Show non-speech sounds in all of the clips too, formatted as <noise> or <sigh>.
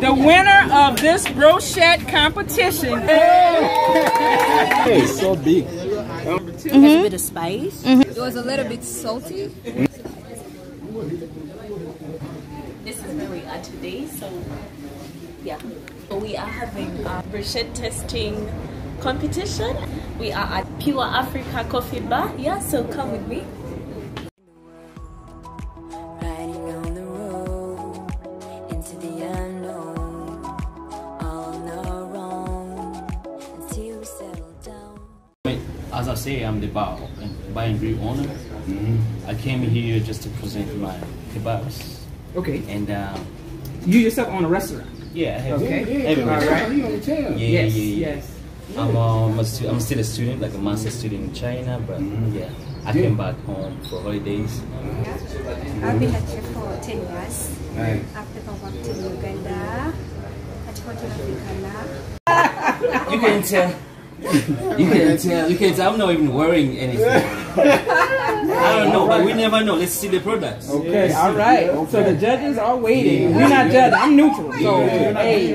The winner of this brochette competition. Hey, so big. It has a bit of spice. Mm-hmm. It was a little bit salty. This is where we are today. So, yeah, we are having a brochette testing competition. We are at Pure Africa Coffee Bar. Yeah, so come with me. I say, I'm the bar, bar and grill owner. I came here just to present my kebabs. Okay. And uh, You yourself own a restaurant. yeah, I have Okay. everywhere. All right. Yeah, Yes. yeah, yeah. Yes. I'm, um, a stu- I'm still a student, like a master student in China, but yeah, I came back home for holidays. I've been a chef for 10 years. Nice. After I worked in Uganda, at Hotel Africana. You can tell. You can tell. You can tell. I'm not even wearing anything. <laughs> I don't know, but we never know. Let's see the products. Okay, all right. So the judges are waiting. We're not judging. I'm neutral. So, hey,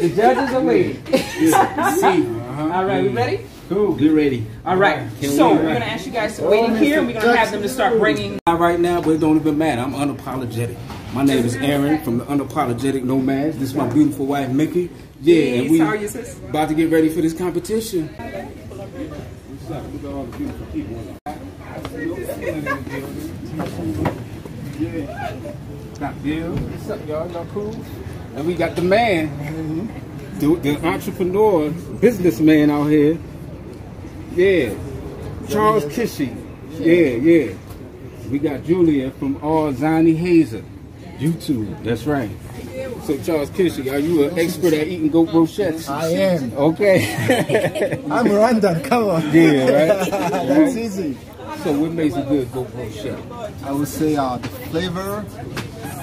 the judges are waiting. <laughs> Uh-huh. All right, we ready? Cool. Get ready. All right. Can So we- we're gonna ask you guys to wait in here, and we're gonna have them to start bringing. Not right now, but it don't even matter. I'm unapologetic. My name is Aaron from the Unapologetic Nomads. This is my beautiful wife, Mickey. Yeah, and we How are you, sis? about to get ready for this competition. What's up? Look at all the beautiful people. Yeah. Got Bill. What's up, y'all? Y'all cool? And we got the man, the, the entrepreneur, businessman out here. Yeah. Charles Kissy. Yeah, yeah. We got Julia from Arzani Hazer. YouTube. That's right. So Charles Kissy, are you an expert at eating goat brochettes? I am. Okay. <laughs> I'm random, Come on. yeah, right? <laughs> That's easy. So what makes a good goat brochette? I would say uh, the flavor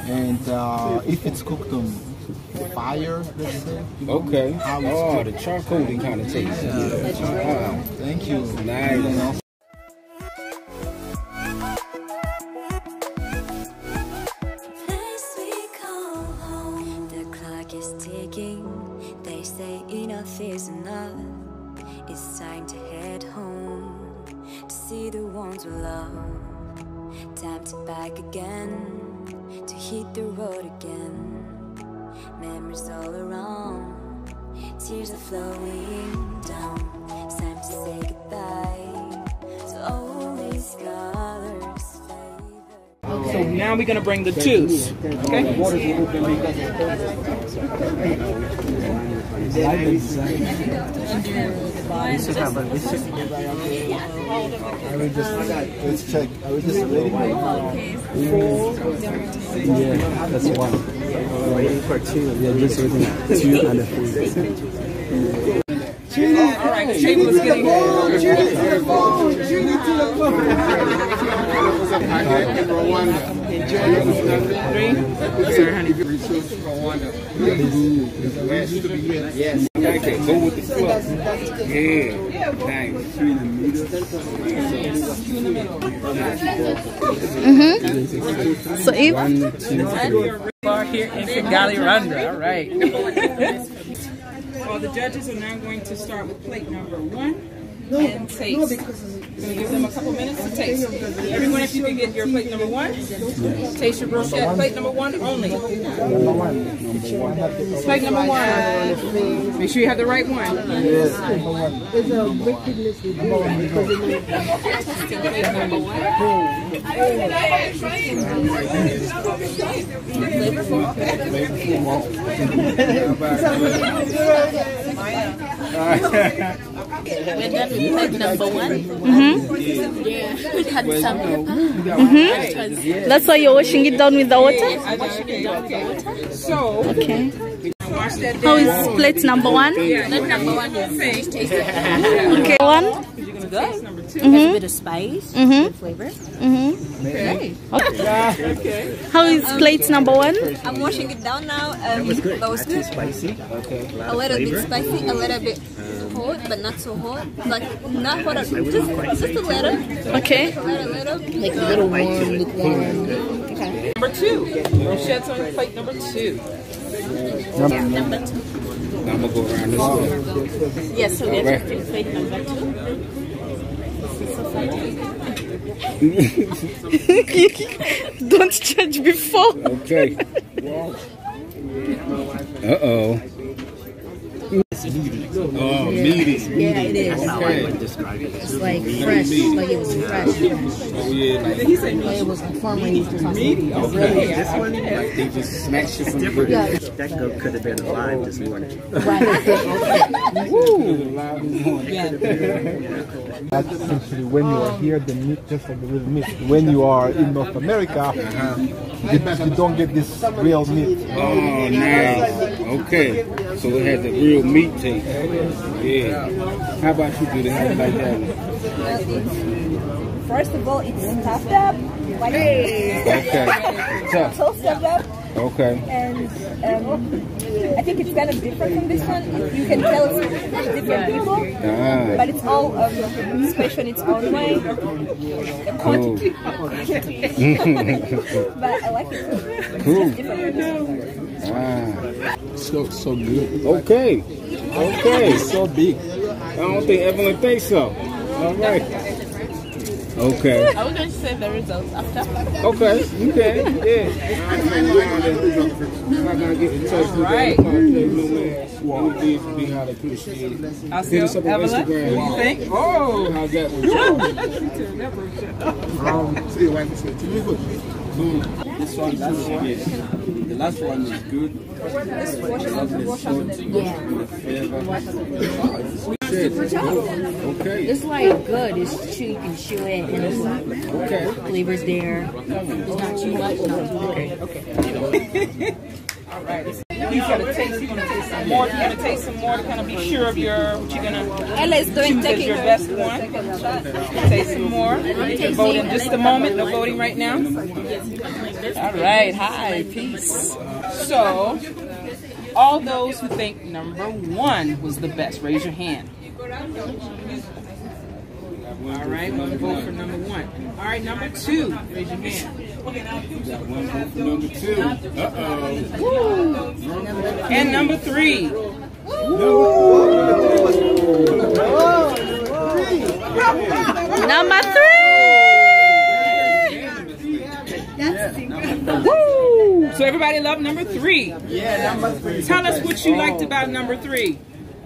and uh, if it's cooked on fire, let's say. Okay. Oh, cooked. the charcoaling kind of taste. Yeah. Thank you. Nice. See the ones we love. Time to back again to hit the road again. Memories all around. Tears are flowing down. It's time to say goodbye to all these colors. Flavor. Now we're gonna bring the twos. Okay. Let's check. Are we just waiting? Yeah, that's one. Waiting for two. Yeah, just waiting two and a three. All right. The table is getting. Okay, go with the flow. Yeah. Nice. Mm-hmm. So if Bar here in Kigali, Rwanda. All right. <laughs> well, the judges are now going to start with plate number one and taste. We're going to give them a couple minutes to taste. Everyone, if you can get your plate number one, taste your brochette. Plate number one only. Plate number one. Make sure you have the right one. <laughs> We're done with number one. Yeah, we had some pepper. It was- that's why you're washing it down with the water. I washing it down with the water. So, Okay. How plate number one? Plate number one is. Okay. One. Taste number. Mm-hmm. Mm-hmm. Uh-huh. Has a bit of spice. Good flavor. Okay. Okay. How is plate number one? I'm washing it down now. Um, that was good. Spicy. Okay. A little bit spicy, a little bit hot, but not so hot. Like not hot, at- just just a little. Okay. A little, little. Like a little warm, lukewarm. Okay. Number two. Rochette's on plate number two. Number, Number two. Now I'm gonna go around this way. Yes, so we're Alright. testing plate number two. <laughs> Don't judge before. Okay. <laughs> Uh oh. Oh, meaty. Yeah, it is. That's Okay. It's like fresh, like it was fresh. Oh yeah, like Like it was formerly used to something. okay. This one, like they just snatched it from the Yeah. That goat could have been alive this morning. Right. <laughs> That's essentially when you are here, the meat, just like the real meat. When you are in North America, you, you don't get this real meat. Oh, nice. Okay. So it has a real meat taste. Yeah. How about you do that? How like that one? First of all, it's stuffed up. Like Okay. <laughs> So, so stuffed up. okay. And um, I think it's kind of different from this one. You can tell it's different people, Ah. but it's all um, special in its own way. The quantity. <laughs> but I like it. Cool. Different. Ah. So so good. Okay. Okay. So big. I don't think Evelyne thinks so. All right. Okay. I was going to say the results after. Okay. You can. Yeah. I'm not gonna get in touch with Right. the podcast. No man. All of these be highly appreciated. I'll Hit us up on Evelyne, Instagram. what do you think? Oh, How's that one? Um, see you when it's This one, that's one. The last one is good. Okay. It's like good. It's chew. You can chew it, and it's like Okay. flavors there. It's not too much, not too little. okay. <laughs> All right. You gotta taste. Gonna taste some more. You gotta taste some more to kind of be sure of your what you're gonna Ella's doing choose as your best one. Taste some more. You can vote in just a moment. No voting right now. All right. Hi. Peace. So, all those who think number one was the best, raise your hand. All right, gonna vote for number one. All right, number two, raise your hand. Got one vote for number two. And number three. Number Woo! So everybody love number three. Yeah, number three. Tell us what you liked about number three.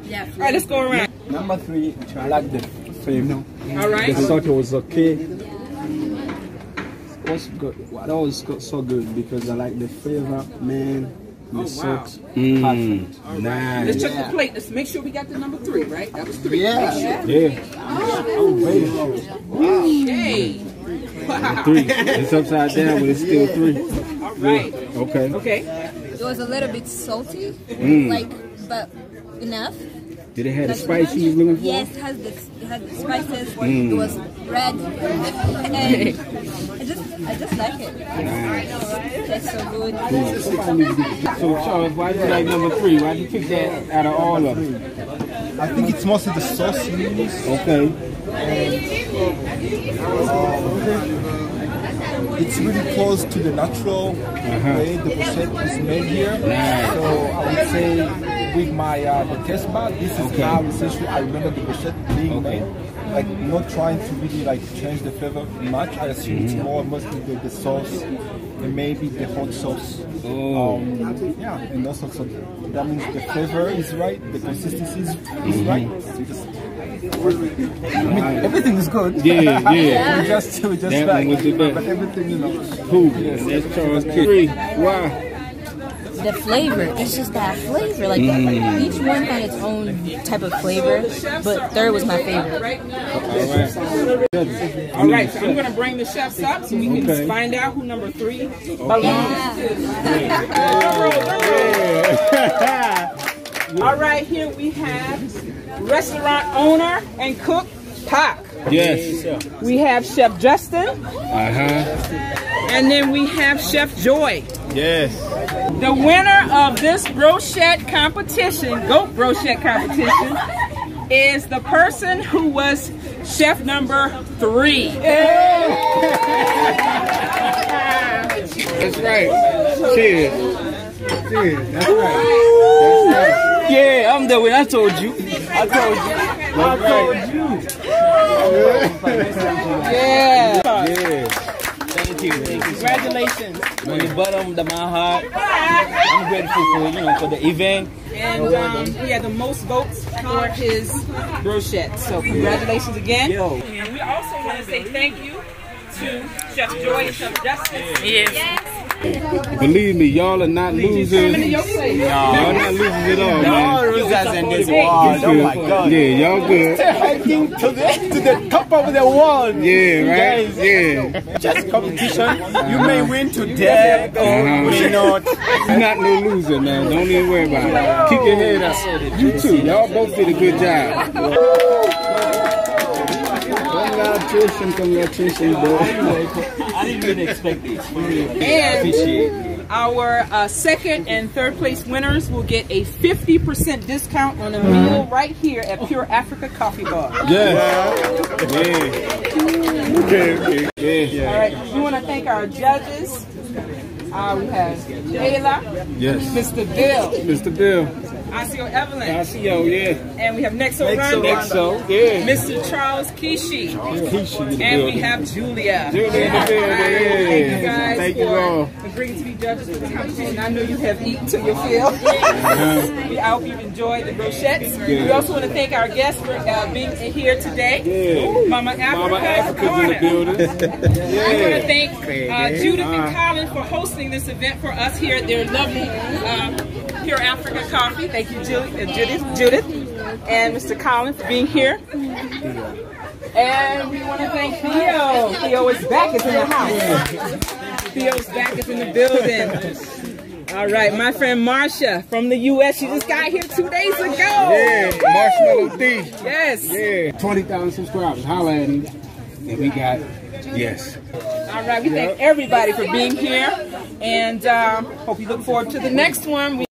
Yeah. All right, let's go around. Number three, I like the flavor. All right. The salt was okay. It was good. That was go- so good because I like the flavor, man. The Oh, wow. salt, Mm, perfect. Let's nice. check the plate. Let's make sure we got the number three, right? That was three. Yeah. Yeah. Oh, Okay. Wow. Three. <laughs> It's upside down, but it's still three. All right. Okay. Okay. It was a little bit salty, Mm. like, but enough. Did it have the Not spice you was much. looking for? Yes, it has the, it has the spices. Mm. It was red, and I just, I just like it. Tastes so good. So, Charles, why did you like number three? Why did you pick that out of all of them? I think it's mostly the sauce used. Okay. It's really close to the natural way the brochette is made here. Nice. So I would say with my uh, the test bag, this is Okay. how essentially I remember the brochette being Okay. made. Like not trying to really like change the flavor much. I assume Mm-hmm. it's more mostly the, the sauce and maybe the hot sauce. Oh. Um, yeah, and also so that means the flavor is right, the consistency is, is right. So just, I mean, everything is good. Yeah, yeah. yeah. <laughs> we just, we just That like, one was the best. but everything, you know. Cool. That's Charles. Three. Why? The flavor, it's just that flavor. Like Mm. each one had its own type of flavor, but third was my favorite. All right. All right. So I'm gonna bring the chefs up so we can Okay. find out who number three belongs to. All right. Here we have restaurant owner and cook Pac. Yes. We have Chef Justin, Uh huh. and then we have Chef Joy. Yes. The winner of this brochette competition, goat brochette competition, is the person who was chef number three. That's right. Cheers. That's right. Yeah, I'm the winner. I told you. I told you. I told you. Yeah. Yeah. Thank you. Thank you. Congratulations. From the bottom of my heart, I'm grateful for you know for the event. And um, he had the most votes for his brochette. So congratulations again. Yo. And we also want to say thank you to Chef Joy and Chef Justice. Yes. Believe me, y'all are not losers. Determined in your place. Y'all not losers at all, man. Y'all losers in this world. Oh my. God. Yeah, y'all good. Hiking to the to the top of the world. Yeah, right? Guys, Yeah. Just competition. You may win today or Uh-huh. may not. You're not no loser, man. Don't even worry about it. Keep your head up. You too. Y'all both did a good job. Congratulations, congratulations, bro. I didn't really expect this. And our uh, second and third place winners will get a 50% discount on a meal right here at Pure Africa Coffee Bar. Yeah. Yeah. Okay, okay. Yeah. All right. We want to thank our judges. Uh, we have Ayla, Yes. Mr. Bill, Mr. Bill. Asio Evelyne, Asio, yeah. and we have Nexo Run, Nexo, yeah. Mr. Charles Kishi, Keisha in the and we have Julia. Julia in the building, Thank you guys Thank you for all. agreeing to be judges for this competition. I know you have eaten to your fill. <laughs> Uh-huh. we, I hope you've enjoyed the brochettes. We also want to thank our guests for uh, being here today. Yeah. Mama Africa. Mama Africa's in the building. <laughs> I want to thank uh, Judith and Colin for hosting this event for us here at their lovely um, Pure Africa Coffee. Thank you, Julie, uh, Judith, Judith, and Mr. Collins for being here. And we want to thank Theo. Theo is back. Is in the house. Theo's back. Is in the building. All right, my friend Marsha from the U.S. She just got here two days ago. Yeah, Marshmallow D. Yes. Yeah, 20,000 subscribers. Holla at him. And we got, yes. All right, we thank everybody for being here, and um, hope you look forward to the next one. We Coaches and to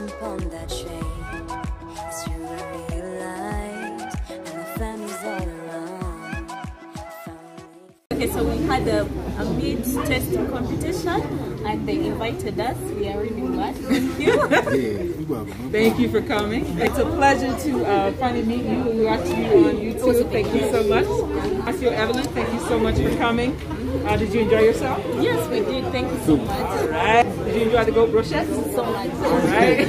jump on that train. It's you I realize, and the family's all around. Family. Okay, so we had a, a meat tasting competition and they invited us. We are really glad. <laughs> Thank you. Yeah, thank you for coming. It's a pleasure to uh, finally meet you. We watch you on YouTube. Thank you so much. Asio Evelyne, thank you so much for coming. Uh, did you enjoy yourself? yes, we did. Thank you so much. All right. Did you enjoy the goat brochette? So much. All right.